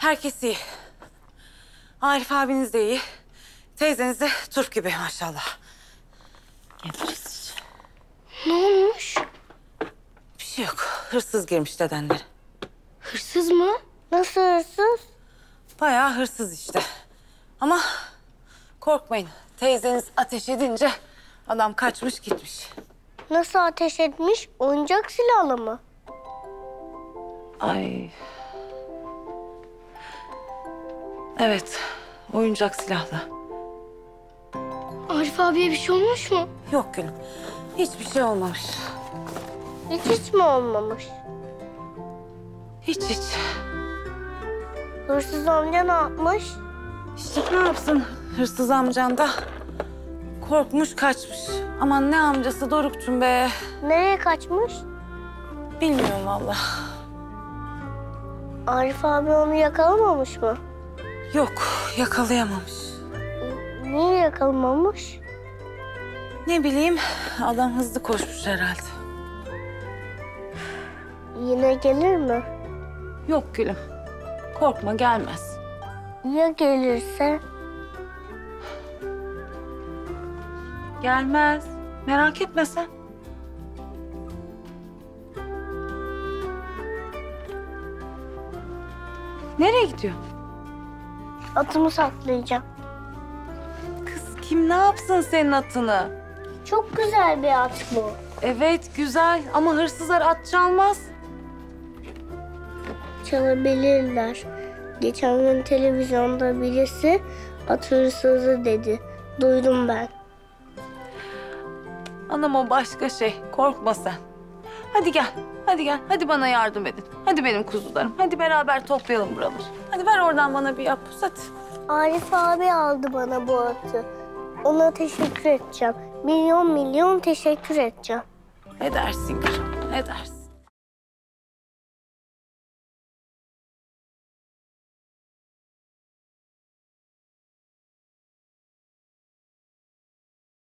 Herkes iyi. Arif abiniz de iyi. Teyzeniz de turp gibi maşallah. Geliriz. Ne olmuş? Bir şey yok. Hırsız girmiş dedenlere. Hırsız mı? Nasıl hırsız? Bayağı hırsız işte. Ama korkmayın. Teyzeniz ateş edince adam kaçmış gitmiş. Nasıl ateş etmiş? Oyuncak silahla mı? Ay. Evet. Oyuncak silahla. Arif abiye bir şey olmuş mu? Yok gülüm. Hiçbir şey olmamış. Hiç hiç mi olmamış? Hiç hiç. Hırsız amca ne yapmış? İşte ne yapsın hırsız amcan da? Korkmuş kaçmış. Aman ne amcası Doruk'cum be. Nereye kaçmış? Bilmiyorum valla. Arif abi onu yakalamamış mı? Yok yakalayamamış. Niye yakalamamış? Ne bileyim adam hızlı koşmuş herhalde. Yine gelir mi? Yok gülüm. Korkma gelmez. Ya gelirse? Gelmez. Merak etme sen. Nereye gidiyor? Atımı saklayacağım. Kız kim ne yapsın senin atını? Çok güzel bir at bu. Evet güzel ama hırsızlar at çalmaz. Çalabilirler. Geçen gün televizyonda birisi at hırsızı dedi. Duydum ben. Anam o başka şey. Korkma sen. Hadi gel. Hadi gel. Hadi bana yardım edin. Hadi benim kuzularım. Hadi beraber toplayalım buraları. Hadi ver oradan bana bir yapboz hadi. Arif abi aldı bana bu atı. Ona teşekkür edeceğim. Milyon milyon teşekkür edeceğim. Ne dersin gülüm? Ne dersin?